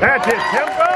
That's it, tempo.